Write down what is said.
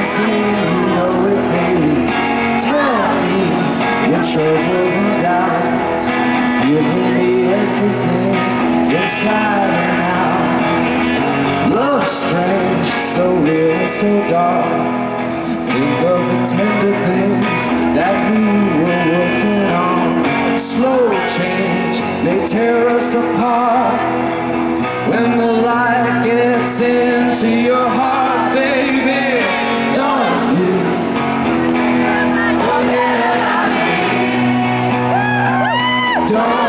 dancing, you know, love me. Tell me your troubles and doubts, giving me everything inside and out so real and so dark. Think of the tender things that we were working on. Slow change may tear us apart. When the light gets into your heart, baby Don't you forget I mean. Don't